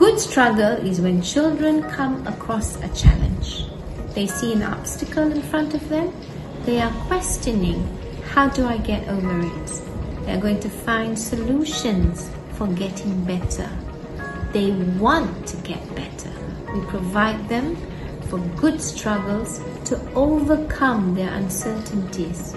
good struggle is when children come across a challenge. They see an obstacle in front of them. They are questioning, how do I get over it? They are going to find solutions for getting better. They want to get better. We provide them for good struggles to overcome their uncertainties.